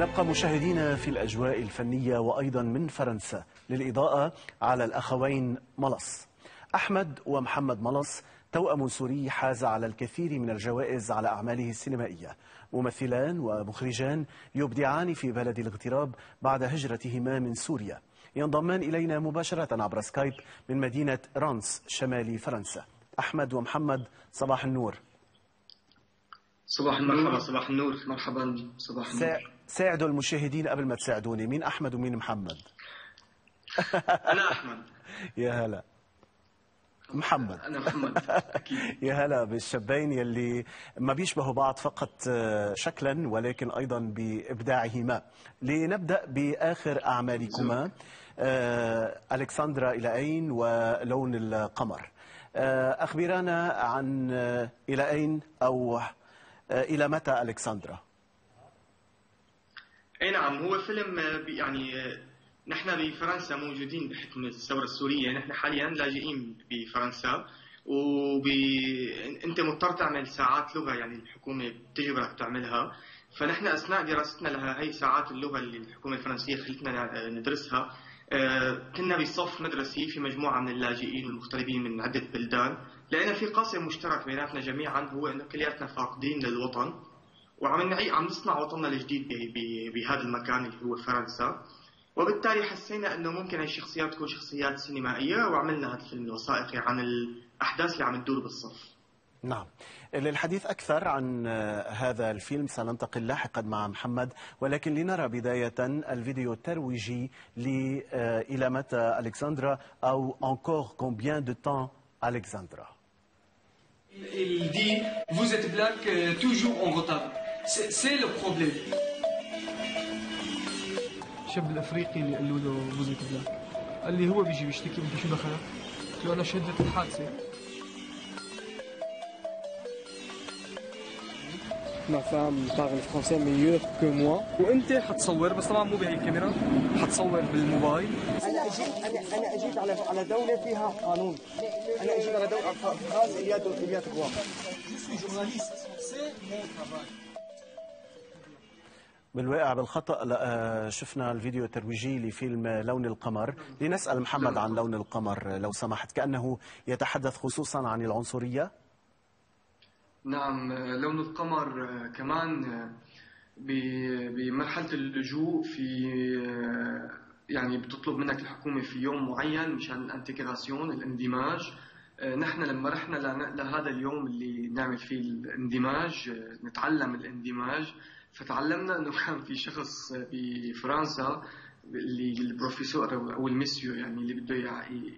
نبقى مشاهدين في الأجواء الفنية وأيضا من فرنسا للإضاءة على الأخوين ملص. أحمد ومحمد ملص توأم سوري حاز على الكثير من الجوائز على أعماله السينمائية. ممثلان ومخرجان يبدعان في بلد الاغتراب بعد هجرتهما من سوريا. ينضمان إلينا مباشرة عبر سكايب من مدينة رانس شمال فرنسا. أحمد ومحمد صباح النور. صباح النور صباح النور مرحبا صباح النور. ساعدوا المشاهدين قبل ما تساعدوني. مين أحمد ومين محمد؟ أنا أحمد. يا هلا. محمد. أنا محمد. يا هلا بالشابين يلي ما بيشبهوا بعض فقط آه، شكلا ولكن أيضا بإبداعهما. لنبدأ بآخر أعمالكما. آه، ألكسندرا إلى أين ولون القمر؟ آه، أخبرانا عن إلى أين أو إلى متى ألكسندرا؟ اي نعم هو فيلم يعني نحن بفرنسا موجودين بحكم الثورة السورية. نحن حاليا لاجئين بفرنسا. وب أنت مضطر تعمل ساعات لغة يعني الحكومة بتجبرك تعملها. فنحن أثناء دراستنا لها هي ساعات اللغة اللي الحكومة الفرنسية خلتنا ندرسها. آه، كنا بصف مدرسي في مجموعة من اللاجئين والمغتربين من عدة بلدان. لقينا في قاسم مشترك بيناتنا جميعا هو إنه كلياتنا فاقدين للوطن. وعم نعي عم نصنع وطننا الجديد بهذا المكان اللي هو فرنسا. وبالتالي حسينا إنه ممكن هاي الشخصيات تكون شخصيات سينمائية وعملنا هذا الفيلم الوثائقي عن الأحداث اللي عم تدور بالصف. نعم. للحديث أكثر عن هذا الفيلم سننتقل لاحقا مع محمد ولكن لنرى بداية الفيديو الترويجي إلى متى ألكسندرا أو encore combien de temps ألكسندرا. Il dit, vous êtes black toujours en retard. C'est le problème الشاب الأفريقي اللي قالوا له vous êtes black قال لي هو بيجي بيشتكي انت شو دخلك؟ قلت له أنا شهدت الحادثة. Ma femme parle français meilleur que moi. وأنت حتصور بس طبعا مو بهي الكاميرا. حتصور بالموبايل. أنا اجيت أنا أنا أجيت على على دولة فيها قانون. أنا أجيت على دوله خاص اليات اليات بالواقع بالخطأ آه، شفنا الفيديو الترويجي لفيلم لون القمر. لنسأل محمد عن لون القمر لو سمحت. كأنه يتحدث خصوصا عن العنصرية. نعم لون القمر آه، كمان آه، بمرحلة اللجوء في يعني بتطلب منك الحكومة في يوم معين مشان ال intégration الاندماج. نحن لما رحنا لهذا اليوم اللي نعمل فيه الاندماج نتعلم الاندماج فتعلمنا إنه كان في شخص بفرنسا اللي البروفيسور أو الميسيو يعني اللي بده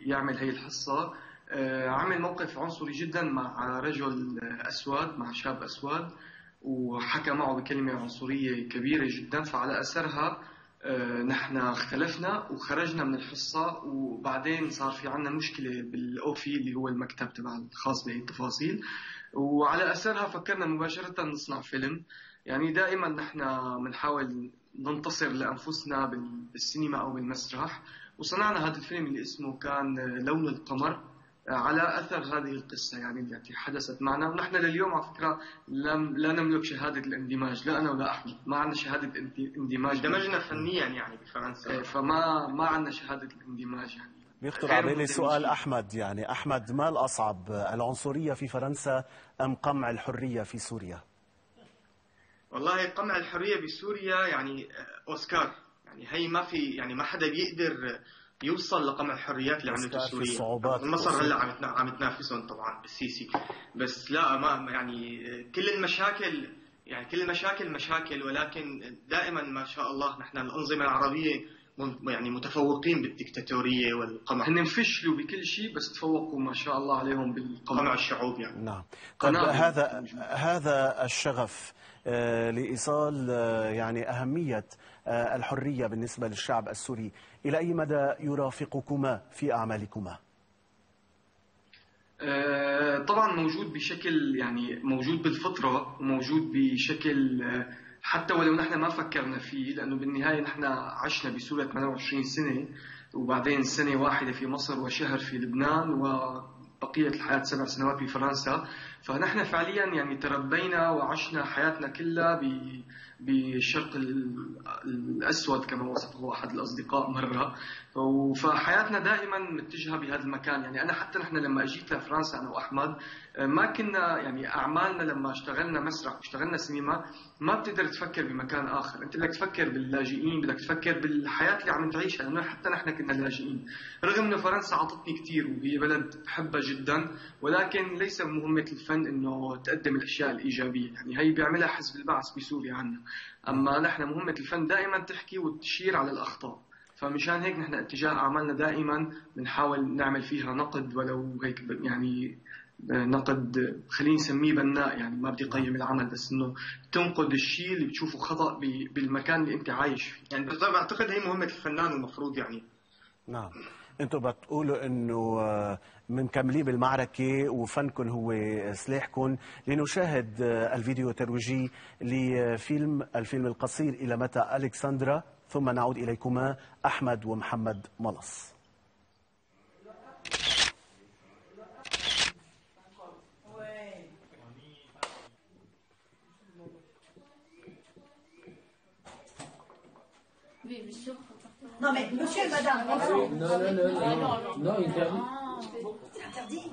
يعمل هي الحصة آه، عمل موقف عنصري جدا مع رجل أسود مع شاب أسود وحكى معه بكلمة عنصرية كبيرة جدا فعلى أثرها آه، نحن اختلفنا وخرجنا من الحصة وبعدين صار في عنا مشكلة بالأوفي اللي هو المكتب تبع الخاص بهي التفاصيل وعلى أثرها فكرنا مباشرة نصنع فيلم. يعني دائما نحن بنحاول ننتصر لأنفسنا بالسينما أو بالمسرح. وصنعنا هذا الفيلم اللي اسمه كان لون القمر على أثر هذه القصة. يعني التي حدثت معنا. ونحن لليوم على فكرة لم لا نملك شهادة الاندماج لا أنا ولا أحمد. ما عندنا شهادة اندماج. دمجنا فنيا يعني بفرنسا. إيه، فما ما عندنا شهادة الاندماج يعني. بيخطر على بالي سؤال أحمد. يعني أحمد ما الأصعب العنصرية في فرنسا أم قمع الحرية في سوريا؟ والله قمع الحرية بسوريا يعني آه، أوسكار. يعني هي ما في يعني ما حدا بيقدر يوصل لقمع الحريات اللي عملته سوريا. مصر هلأ عم عم تنافسهم طبعا بالسيسي. بس لا ما يعني آه، كل المشاكل يعني كل المشاكل مشاكل ولكن دائما ما شاء الله نحن الأنظمة العربية يعني متفوقين بالدكتاتورية والقمع. هن فشلوا بكل شيء بس تفوقوا ما شاء الله عليهم بالقمع الشعوب يعني. نعم. طيب هذا هذا الشغف آه، لإيصال آه، يعني أهمية آه، الحرية بالنسبة للشعب السوري إلى أي مدى يرافقكما في أعمالكما؟ طبعا موجود بشكل يعني موجود بالفطرة وموجود بشكل حتى ولو نحن ما فكرنا فيه لأنه بالنهاية نحن عشنا بسوريا 28 سنة وبعدين سنة واحدة في مصر وشهر في لبنان وبقية الحياة سبع سنوات بفرنسا فنحن فعليا يعني تربينا وعشنا حياتنا كلها بالشرق ال- الأسود كما وصفه أحد الأصدقاء مرة. فحياتنا دائما متجهة بهذا المكان. يعني أنا حتى نحن لما أجيت لفرنسا أنا وأحمد ما كنا يعني أعمالنا لما اشتغلنا مسرح واشتغلنا سينما ما بتقدر تفكر بمكان آخر. أنت بدك تفكر باللاجئين بدك تفكر بالحياة اللي عم تعيشها. لأنه حتى نحن كنا لاجئين. رغم إنه فرنسا عطتني كثير وهي بلد بحبها جدا ولكن ليس مهمة الفن إنه تقدم الأشياء الإيجابية. يعني هي بيعملها حزب البعث بسوريا عنا. أما نحن مهمة الفن دائما تحكي وتشير على الأخطاء. فمشان هيك نحن اتجاه أعمالنا دائما بنحاول نعمل فيها نقد ولو هيك يعني نقد خلينا نسميه بناء. يعني ما بدي أقيم العمل بس إنه تنقد الشيء اللي بتشوفه خطأ بالمكان اللي أنت عايش فيه. يعني بس بعتقد هي مهمة الفنان المفروض يعني. نعم. أنتم بتقولوا انه آه، مكملين بالمعركة وفنكم هو سلاحكم لنشاهد آه، الفيديو الترويجي لفيلم الفيلم القصير إلى متى ألكسندرا ثم نعود إليكما أحمد ومحمد ملص. Non mais monsieur et madame, bonjour. Non, non, non, non, non, interdit. C'est interdit.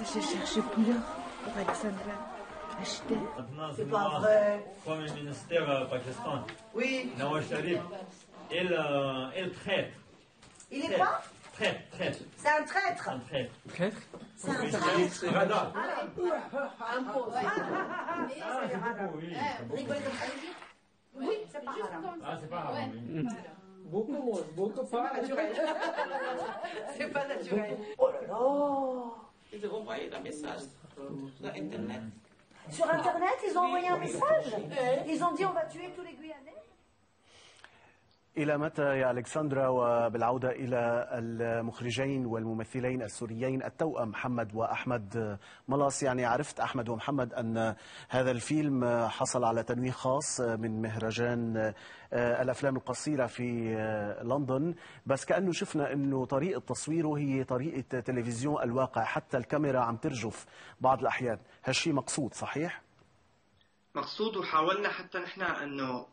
J'ai cherché plus pour Alexandra. Acheter. C'est pas vrai. Premier ministère euh, Pakistan, Oui. Nawaz Sharif, il, euh, il traite, Il est quoi C'est un traître. un traite. Traître C'est un traître. Rada. Oui, Rigolez comme ça. Oui, c'est pas grave. ah, c'est pas oui. Beaucoup moins, beaucoup pas. C'est pas naturel. Oh là là. Ils ont envoyé un message sur Internet. Sur Internet, ils ont envoyé un message. Ils ont dit on va tuer tous les Guyanais. إلى متى يا ألكسندرا وبالعودة إلى المخرجين والممثلين السوريين التوأم محمد وأحمد ملاص؟ يعني عرفت أحمد ومحمد أن هذا الفيلم حصل على تنويه خاص من مهرجان الأفلام القصيرة في لندن. بس كأنه شفنا أنه طريقة تصويره هي طريقة تلفزيون الواقع حتى الكاميرا عم ترجف بعض الأحيان. هالشي مقصود صحيح؟ مقصود وحاولنا حتى نحن أنه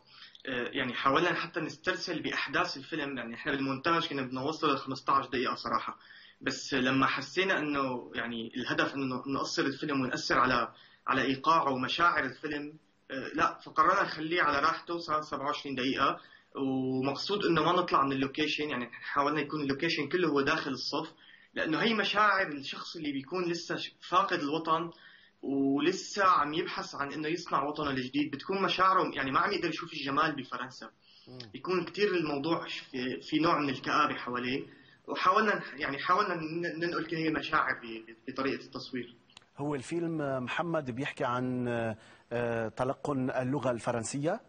آه، يعني حاولنا حتى نسترسل بأحداث الفيلم يعني إحنا بالمونتاج كنا بدنا نوصل ل 15 دقيقة صراحة بس لما حسينا أنه يعني الهدف أنه نقصر الفيلم ونأثر على على ايقاعه ومشاعر الفيلم آه، لا فقررنا نخليه على راحته صار 27 دقيقة. ومقصود إنه ما نطلع من ال location يعني حاولنا يكون ال location كله هو داخل الصف لأنه هي مشاعر الشخص اللي بيكون لسه فاقد الوطن ولسه عم يبحث عن إنه يصنع وطنه الجديد. بتكون مشاعره يعني ما عم يقدر يشوف الجمال بفرنسا. بيكون كثير الموضوع في, في نوع من الكآبة حواليه. وحاولنا يعني حاولنا ننقل كل هي المشاعر ب- بطريقة التصوير. هو الفيلم محمد بيحكي عن آه، تلقن اللغة الفرنسية؟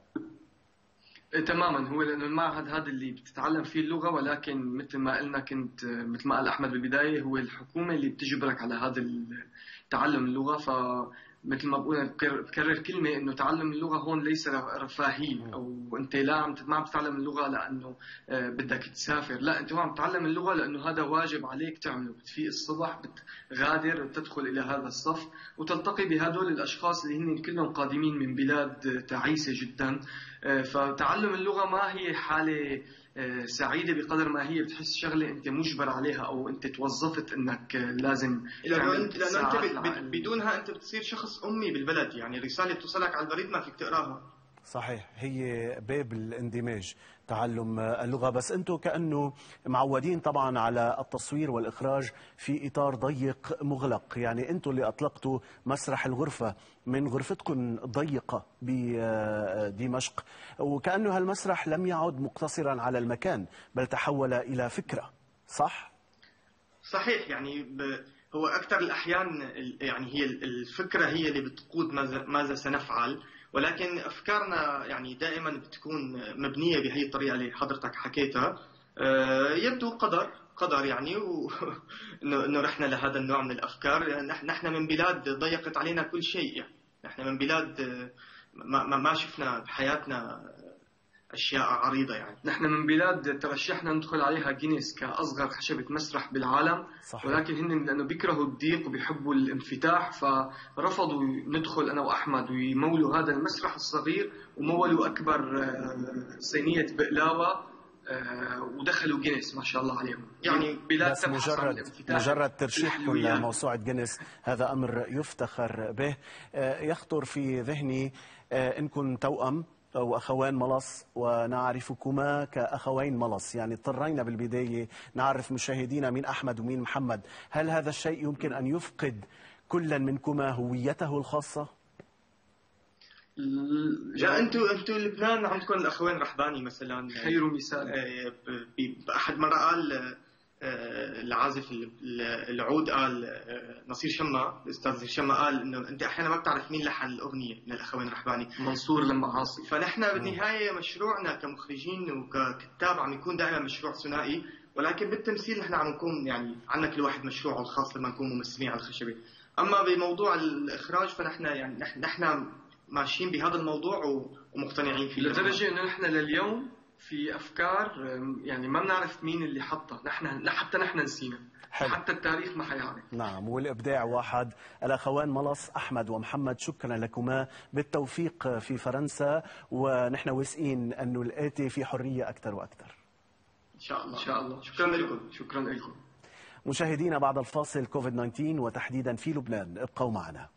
إيه، تماما. هو لأنه المعهد هذا اللي بتتعلم فيه اللغة ولكن مثل ما قلنا كنت مثل ما قال أحمد بالبداية هو الحكومة اللي بتجبرك على هذا تعلم اللغة ف مثل ما بقول بكرر كلمة إنه تعلم اللغة هون ليس رفاهية أو أنت لا عم ما عم تتعلم اللغة لأنه آه، بدك تسافر. لا أنت عم تتعلم اللغة لأنه هذا واجب عليك تعمله. بتفيق الصبح بتغادر بتدخل إلى هذا الصف وتلتقي بهدول الأشخاص اللي هن كلهم قادمين من بلاد تعيسة جدا. آه، فتعلم اللغة ما هي حالة سعيدة بقدر ما هي بتحس شغلة أنت مجبر عليها أو أنت توظفت إنك آه، لازم لأنه انت لأنه بدونها أنت بتصير شخص أمي بالبلد يعني رسالة توصلك على البريد ما فيك تقراها. صحيح هي باب الاندماج تعلم اللغة. بس أنتم كأنه معودين طبعا على التصوير والإخراج في إطار ضيق مغلق. يعني أنتم اللي أطلقتوا مسرح الغرفة من غرفتكم الضيقة بدمشق وكأنه هالمسرح لم يعد مقتصرا على المكان بل تحول إلى فكرة. صح؟ صحيح يعني ب... هو أكثر الأحيان ال- يعني هي ال- الفكرة هي اللي بتقود ماذا ماذا سنفعل. ولكن أفكارنا يعني دائما بتكون مبنية بهي الطريقة اللي حضرتك حكيتها. آه، يبدو قدر قدر يعني و... انه رحنا لهذا النوع من الأفكار. نحن من بلاد ضيقت علينا كل شيء. يعني نحن من بلاد آه، ما, ما شفنا بحياتنا أشياء عريضة يعني نحن من بلاد ترشحنا ندخل عليها جينيس كأصغر خشبة مسرح بالعالم صحيح. ولكن هن لأنه بيكرهوا الضيق وبيحبوا الانفتاح فرفضوا ندخل أنا وأحمد ويمولوا هذا المسرح الصغير ومولوا أكبر آه، صينية بقلاوة آه، ودخلوا جينيس ما شاء الله عليهم يعني بلاد بس مجرد مجرد ترشيحكم. لموسوعة جينيس هذا أمر يفتخر به آه، يخطر في ذهني إنكم توأم أو أخوان ملص ونعرفكما كأخوين ملص. يعني اضطرينا بالبداية نعرف مشاهدينا مين أحمد ومين محمد. هل هذا الشيء يمكن أن يفقد كلا منكما هويته الخاصة؟ لا أنتم أنتم لبنان عندكم الأخوين رحباني مثلا. خير مثال. ب- ب- بأحد مره قال العازف ال- ال- العود قال آه، نصير شما الاستاذ شما قال إنه أنت أحيانا ما بتعرف مين لحن الأغنية من الاخوين رحباني منصور لما عاصي فنحن بالنهاية مشروعنا كمخرجين وككتاب عم يكون دائما مشروع ثنائي ولكن بالتمثيل نحن عم نكون يعني عندنا كل واحد مشروعه الخاص لما نكون ممثلين على الخشبة. أما بموضوع الإخراج فنحن يعني نحن ماشيين بهذا الموضوع ومقتنعين فيه. لدرجة إنه نحن لليوم في أفكار يعني ما بنعرف مين اللي حطها. نحن حتى نحن نسينا. حلو. حتى التاريخ ما حيعرف. نعم والإبداع واحد. الأخوان ملص أحمد ومحمد شكرا لكما. بالتوفيق في فرنسا ونحن واثقين أنه الآتي في حرية أكثر وأكثر. إن شاء الله. إن شاء الله. شكرا لكم. شكرا لكم. مشاهدينا بعد الفاصل كوفيد 19 وتحديدا في لبنان. ابقوا معنا.